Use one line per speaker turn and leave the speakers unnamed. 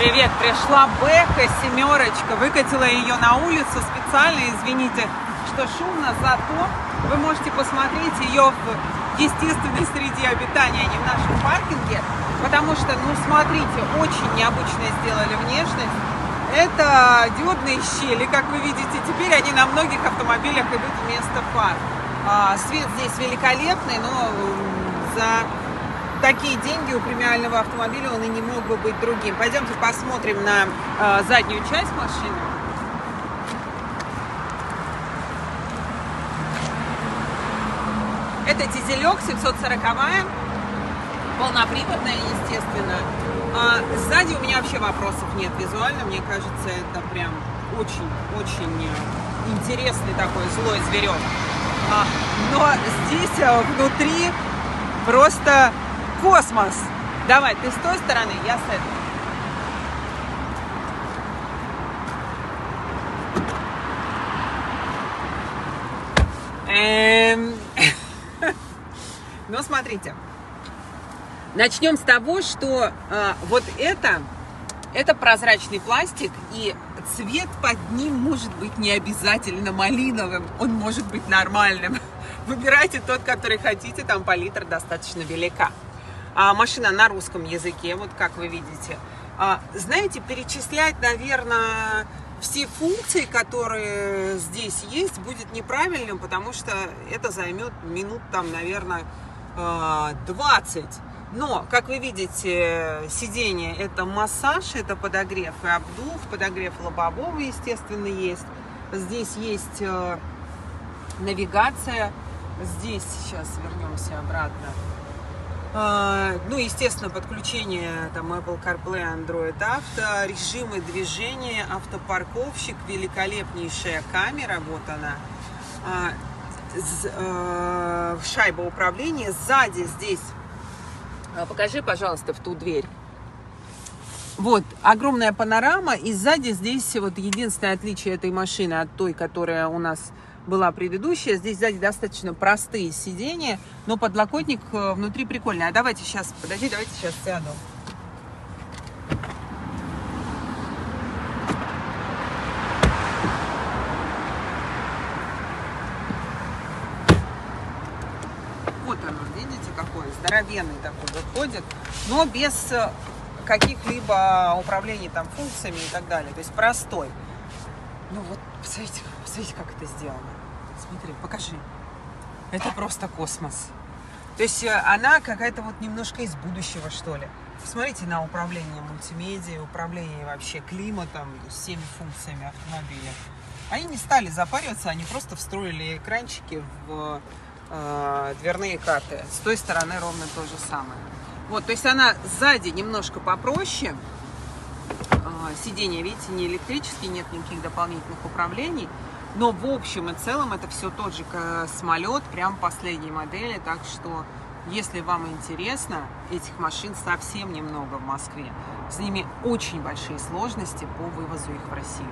Привет, пришла Бэха, семерочка, выкатила ее на улицу специально, извините, что шумно, зато вы можете посмотреть ее в естественной среде обитания, а не в нашем паркинге, потому что, ну, смотрите, очень необычно сделали внешность. Это диодные щели, как вы видите, теперь они на многих автомобилях идут вместо фар. А, свет здесь великолепный, но за такие деньги у премиального автомобиля он и не мог бы быть другим. Пойдемте посмотрим на э, заднюю часть машины. Это дизелек 740 полноприводная, естественно. А сзади у меня вообще вопросов нет визуально. Мне кажется, это прям очень-очень интересный такой злой зверек. А, но здесь э, внутри просто космос. Давай, ты с той стороны, я с этой. Эм... Ну, смотрите. Начнем с того, что э, вот это, это прозрачный пластик, и цвет под ним может быть не обязательно малиновым, он может быть нормальным. Выбирайте тот, который хотите, там палитра достаточно велика. А машина на русском языке, вот как вы видите. А, знаете, перечислять, наверное, все функции, которые здесь есть, будет неправильным, потому что это займет минут там, наверное, 20. Но, как вы видите, сиденье это массаж, это подогрев и обдув, подогрев лобового, естественно, есть. Здесь есть э, навигация. Здесь сейчас вернемся обратно. А, ну, естественно, подключение там Apple CarPlay, Android Auto, режимы движения, автопарковщик, великолепнейшая камера, вот она, а, а, шайба управления, сзади здесь, покажи, пожалуйста, в ту дверь. Вот, огромная панорама, и сзади здесь вот единственное отличие этой машины от той, которая у нас была предыдущая. Здесь сзади достаточно простые сиденья, но подлокотник э, внутри прикольный. А давайте сейчас, подожди, давайте сейчас сяду. Вот оно, видите, какой здоровенный такой выходит, но без э, каких-либо управлений там функциями и так далее. То есть простой. Ну вот, посмотрите, посмотрите, как это сделано. Смотри, покажи. Это просто космос. То есть э, она какая-то вот немножко из будущего, что ли. Посмотрите на управление мультимедиа, управление вообще климатом, всеми функциями автомобиля. Они не стали запариваться, они просто встроили экранчики в э, дверные карты. С той стороны ровно то же самое. Вот, то есть она сзади немножко попроще. Э, сиденья, видите, не электрические, нет никаких дополнительных управлений. Но в общем и целом это все тот же самолет, прям последней модели. Так что, если вам интересно, этих машин совсем немного в Москве. С ними очень большие сложности по вывозу их в Россию.